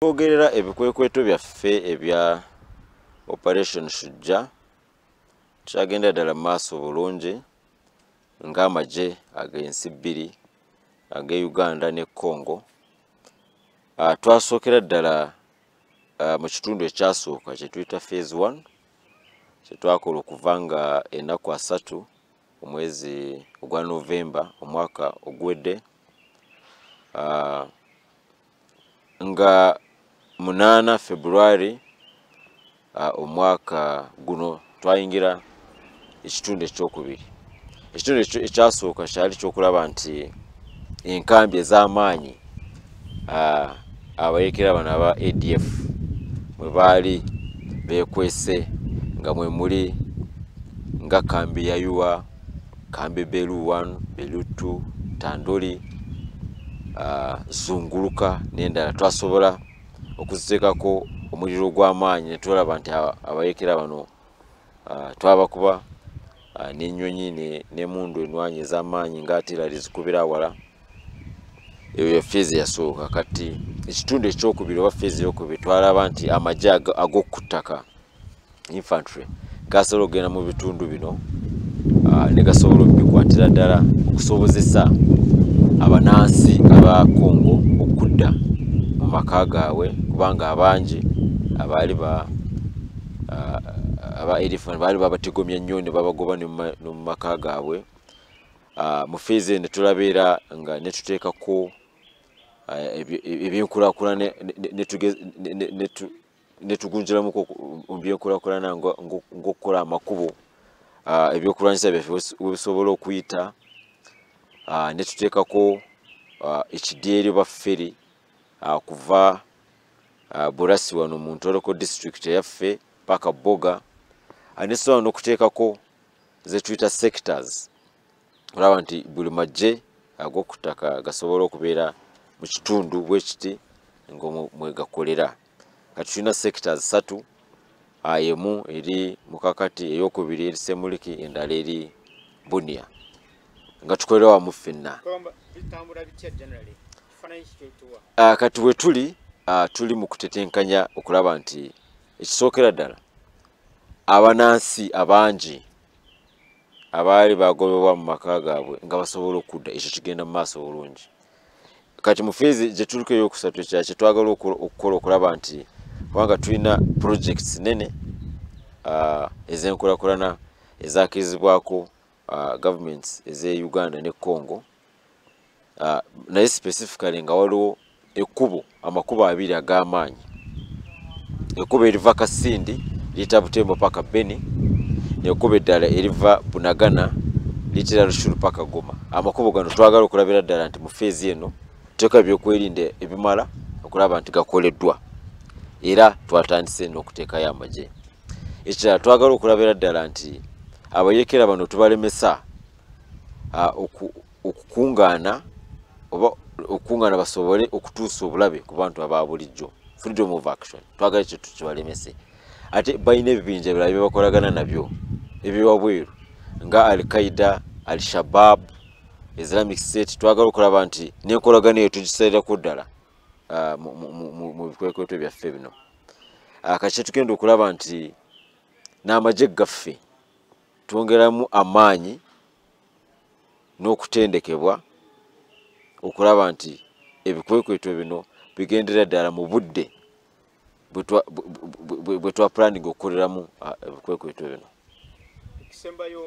twogerera ebikwekweto byaffe ebya operation shujja kyagenda ddala mu maaso bulungi ng'amagye ag'ensi bbiri ag'e uganda ne congo. Uh, twasookera ddala uh, mu kitundu ekyasooka kye tuyita phase one kyetwakola okuva nga ennaku asatu omwezi ogwa novemba omwaka ogwedde. Uh, nga munaana february uh, omwaka guno twayingira ekitundu ekyokubiri. Ekitundu ekyasooka kyali kyokulaba nti enkambi ez'amaanyi uh, abayekera bano aba adf mwe baali bekwese nga mwe muli nga kambi ya yua kambi belu 1 belu 2 tandoli uh, zunguluka n'endala twasobola okuziteekako omuliro gw'amaanyi ne tulaba nti abayekera bano uh, twabakuba uh, n'ennyonyi n'emundu enwanyi ez'amaanyi ng'atirali zikubira awala. Eyo feezi yasooka kati ekitundu ekyokubiri oba feezi eyokubiri twalaba nti amagye ag'oku ttaka infantry gasobola okugenda mu bitundu bino uh, ne gasobola okubikwatira ddala okusobozesa abanansi aba congo okudda maka gaabwe kubanga abangi abaali ba aba elephant baali babategomya nnyo ne babagoba ne mu maka gaabwe. Mu feezi eno tulabeera nga netuteekako ebyenkulaakulana netugunjiramu mu byenkulaakulana ng'okukola amakubo. Ebyokulwanyisa byaffe webisobola okuyita netuteekako ekidyeri oba feri kuva burasi wano mu ntoloko district eyaffe paka boga nesobola n'okuteekako zetuyita sectors. Olaba nti buli magye ag'okutaka gasobola okubeera mu kitundu bwe kiti nga mwegakolera kati tulina sectors satu emu eri mukakati eyokubiri eri semuliki endala eri bunia. Nga tukolera wamu ffenna kati we tuli tuli mu kutetenkanya okulaba nti ekisookera ddala abanansi abangi abaali bagobebwa mu maka gaabwe nga basobola okudda ekyo kigenda mu maaso bulungi kati mu feezi gye tuliko eyokusatu kya kyetwagala okukola okulaba nti kubanga tulina projects nene uh, ez'enkulakulana ezakirizibwako uh, governments ez'e uganda ne congo naye specifically nga waliwo ekkubo amakubo abiri ag'amaanyi. Ekkubo eriva kasindi liyita butembo paka beni nekkubo eddala eriva bunagana liyitira lushuru paka goma. Amakubo gano twagala okulabira ddala nti mu feezi eno tuteeka ebyokwerinda ebimala okulaba nti gakoleddwa era twatandise n'okuteekayo amagye. Ekirala twagala okulabira ddala nti abayekera bano tubalemesa okukungaana oba okukungaana basobole okutuusa obulabe ku bantu aba bulijjo. Freedom of action. Twagala ekyo tukibalemese ate balina ebibinja ebirala byebakolagana nabyo. Ebyewabweru nga al qaida al shabab islamic state twagala okulaba nti nenkolagano eyo tugisaliraku ddala mu bikwekweto byaffe bino. Kati tugenda okulaba nti n'amagye gaffe twongeramu amaanyi n'okutendekebwa okulaba nti ebikwekweto bino bigendera ddala mu budde bwe twapulaninga okukoleramu ebikwekweto bino. Ekisembayo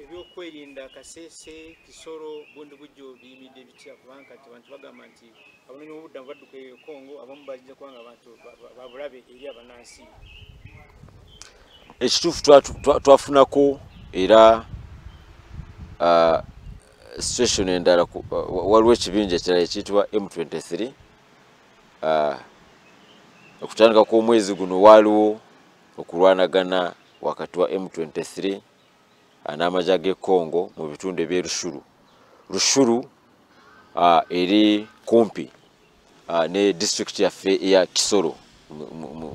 ebyokwerinda kasese kisoro bundi bujjo biyimidde bitya? Kubanga kati abantu bagamba nti abanoonyi bobuddamu badduka e congo abamu bajja kubanga abantu babulabe eri abanansi ekituufu twafunako era situation endala waliwo ekibinja ekirala ekiyitibwa m23 okutandika kw'omwezi guno waaliwo okulwanagana wakati wa m23 n'amagye g'e congo mu bitundu eby'e rushuru. Uh, eri kumpi ne district yaffe eya kisoro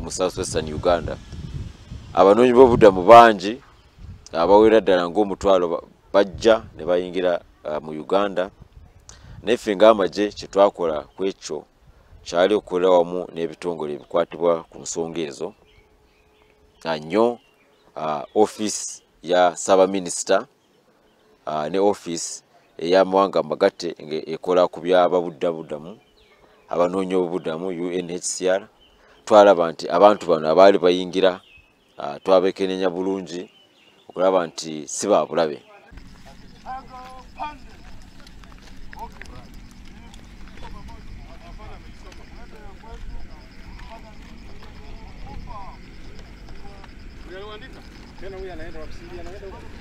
mu south western uganda. Abanoonyi b'obuddamu bangi abawera ddala ng'omutwalo bajja ne bayingira mu uganda naye ffe ng'amagye kyetwakola ku ekyo kyali okukolera wamu n'ebitongole ebikwatibwa ku nsonga ezo. Nga nnyo uh, offisi ya saabaminisita uh, ne offisi ey'amawanga amagatte ekola ku byababuddabudamu abanoonya obubudamu unhcr twalaba nti abantu bano abaali bayingira uh, twabekenenya bulungi okulaba nti si babulabe या नहीं ड्रॉप सी या नहीं